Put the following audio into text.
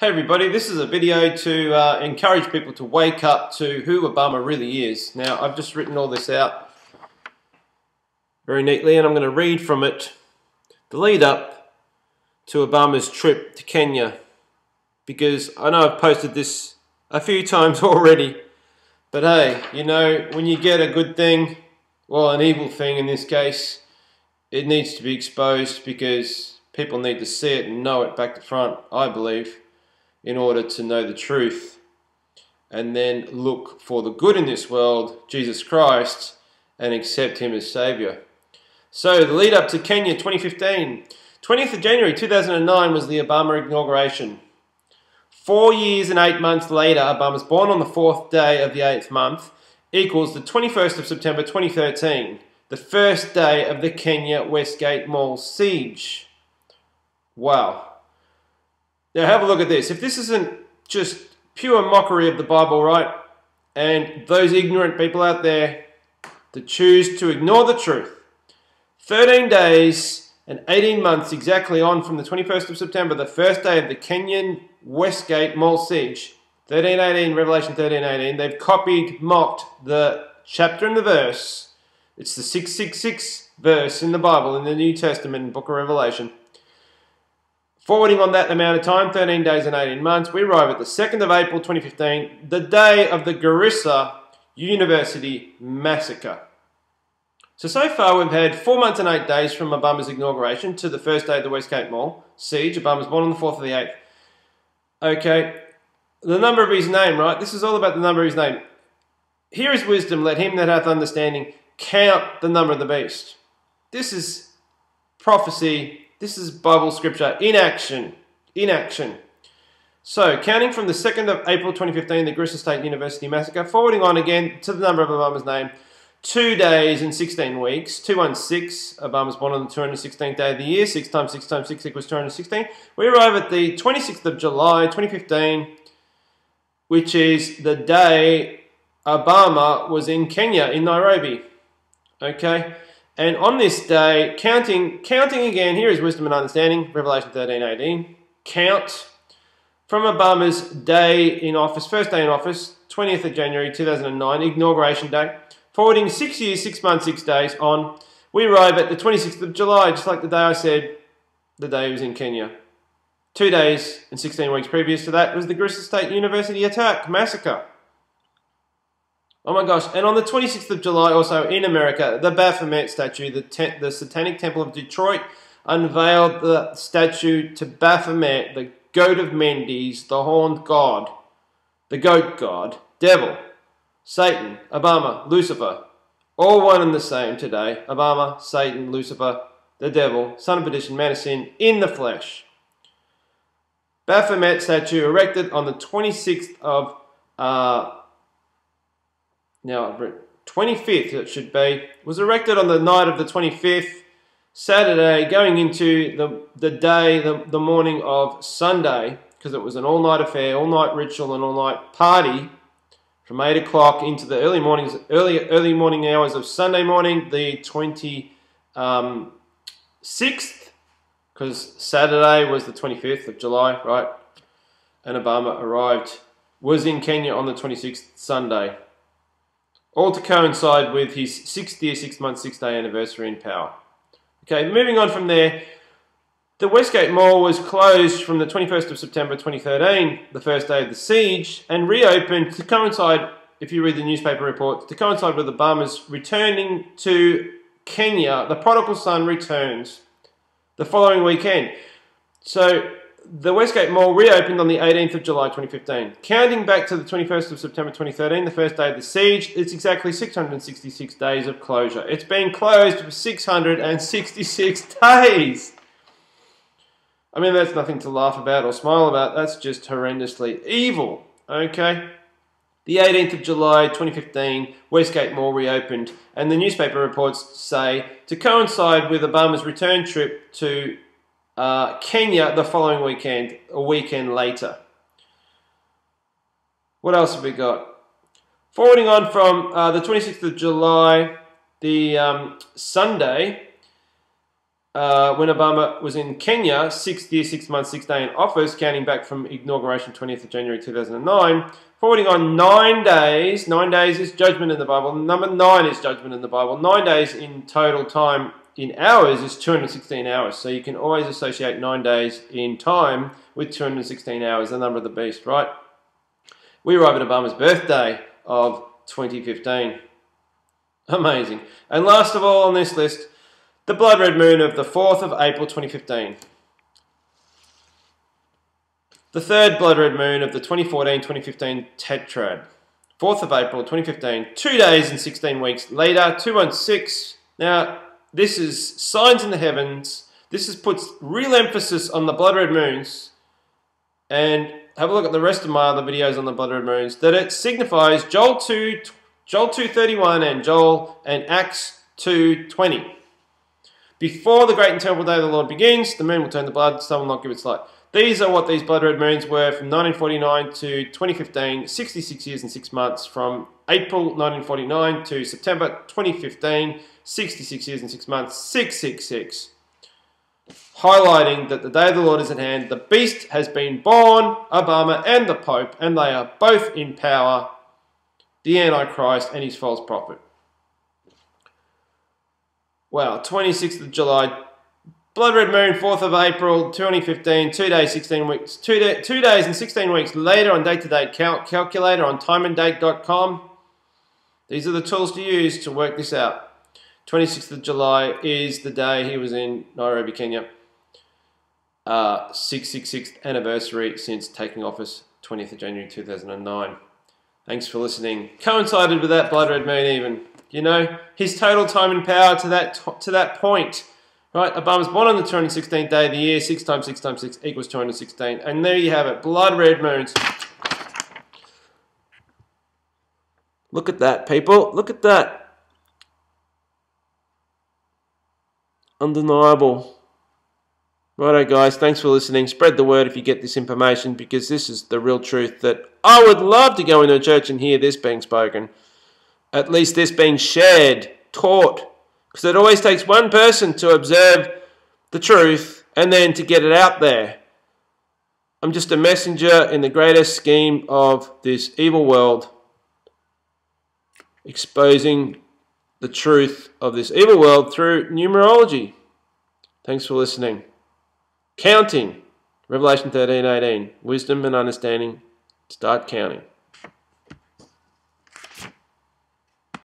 Hey everybody, this is a video to uh, encourage people to wake up to who Obama really is. Now, I've just written all this out very neatly and I'm going to read from it. The lead up to Obama's trip to Kenya because I know I've posted this a few times already but hey, you know, when you get a good thing, well, an evil thing in this case, it needs to be exposed because people need to see it and know it back to front, I believe in order to know the truth and then look for the good in this world, Jesus Christ, and accept Him as Saviour. So, the lead up to Kenya 2015. 20th of January 2009 was the Obama inauguration. Four years and eight months later, Obama was born on the fourth day of the eighth month, equals the 21st of September 2013, the first day of the Kenya Westgate Mall siege. Wow. Now have a look at this. If this isn't just pure mockery of the Bible, right? And those ignorant people out there that choose to ignore the truth. 13 days and 18 months exactly on from the 21st of September, the first day of the Kenyan Westgate Mall siege. 1318, Revelation 1318. They've copied, mocked the chapter and the verse. It's the 666 verse in the Bible, in the New Testament, book of Revelation. Forwarding on that amount of time, 13 days and 18 months, we arrive at the 2nd of April 2015, the day of the Garissa University massacre. So, so far we've had four months and eight days from Obama's inauguration to the first day of the Westgate Mall siege. Obama's born on the 4th of the 8th. Okay, the number of his name, right? This is all about the number of his name. Here is wisdom, let him that hath understanding count the number of the beast. This is prophecy this is Bible scripture in action. In action. So, counting from the 2nd of April 2015, the Garissa State University massacre, forwarding on again to the number of Obama's name, two days and 16 weeks, 216, Obama's born on the 216th day of the year, 6 times 6 times 6 equals 216. We arrive at the 26th of July 2015, which is the day Obama was in Kenya, in Nairobi. Okay? And on this day, counting, counting again, here is wisdom and understanding, Revelation 13, 18. Count from Obama's day in office, first day in office, 20th of January 2009, inauguration day. Forwarding six years, six months, six days on, we arrive at the 26th of July, just like the day I said, the day he was in Kenya. Two days and 16 weeks previous to that was the Garissa State University attack, massacre. Oh my gosh. And on the 26th of July, also in America, the Baphomet statue, the, the Satanic Temple of Detroit, unveiled the statue to Baphomet, the goat of Mendes, the horned god, the goat god, devil, Satan, Obama, Lucifer, all one and the same today. Obama, Satan, Lucifer, the devil, son of perdition, man of sin, in the flesh. Baphomet statue erected on the 26th of uh, now 25th it should be, was erected on the night of the 25th, Saturday, going into the, the day, the, the morning of Sunday, because it was an all-night affair, all-night ritual and all-night party from 8 o'clock into the early mornings, early, early morning hours of Sunday morning, the 26th, um, because Saturday was the 25th of July, right? And Obama arrived, was in Kenya on the 26th Sunday all to coincide with his sixth year, six month, six day anniversary in power. Okay, moving on from there, the Westgate Mall was closed from the 21st of September 2013, the first day of the siege, and reopened to coincide, if you read the newspaper reports, to coincide with the Obama's returning to Kenya. The prodigal son returns the following weekend. So the Westgate Mall reopened on the 18th of July 2015. Counting back to the 21st of September 2013, the first day of the siege, it's exactly 666 days of closure. It's been closed for 666 days! I mean, that's nothing to laugh about or smile about. That's just horrendously evil, okay? The 18th of July 2015, Westgate Mall reopened, and the newspaper reports say to coincide with Obama's return trip to uh, Kenya the following weekend, a weekend later. What else have we got? Forwarding on from uh, the 26th of July, the um, Sunday, uh, when Obama was in Kenya, six years, six months, six days in office, counting back from inauguration 20th of January 2009, forwarding on nine days. Nine days is judgment in the Bible. Number nine is judgment in the Bible. Nine days in total time in hours is 216 hours. So you can always associate nine days in time with 216 hours, the number of the beast, right? We arrive at Obama's birthday of 2015. Amazing. And last of all on this list, the blood red moon of the 4th of April 2015. The third blood red moon of the 2014-2015 tetrad. 4th of April 2015, two days and 16 weeks later, 216. Now, this is signs in the heavens. This is puts real emphasis on the blood red moons. And have a look at the rest of my other videos on the blood red moons. That it signifies Joel 2, Joel 2.31 and Joel and Acts 2.20. Before the great and terrible day of the Lord begins, the moon will turn to blood, sun will not give its light. These are what these blood red moons were from 1949 to 2015, 66 years and 6 months. From April 1949 to September 2015, 66 years and 6 months, 666. Highlighting that the day of the Lord is at hand, the beast has been born, Obama and the Pope, and they are both in power, the Antichrist and his false prophet. Wow, 26th of July, Blood Red Moon, 4th of April, 2015, two days, 16 weeks, two, day, two days and 16 weeks later on date-to-date cal calculator on timeanddate.com. These are the tools to use to work this out. 26th of July is the day he was in Nairobi, Kenya. Uh, 666th anniversary since taking office, 20th of January 2009. Thanks for listening. Coincided with that Blood Red Moon even. You know, his total time in power to that to that point. Right, Obama's born on the 216th day of the year. 6 times 6 times 6 equals 216. And there you have it. Blood red moons. Look at that, people. Look at that. Undeniable. Righto, guys. Thanks for listening. Spread the word if you get this information because this is the real truth that I would love to go into a church and hear this being spoken at least this being shared, taught. Because it always takes one person to observe the truth and then to get it out there. I'm just a messenger in the greatest scheme of this evil world, exposing the truth of this evil world through numerology. Thanks for listening. Counting. Revelation 13, 18. Wisdom and understanding. Start counting.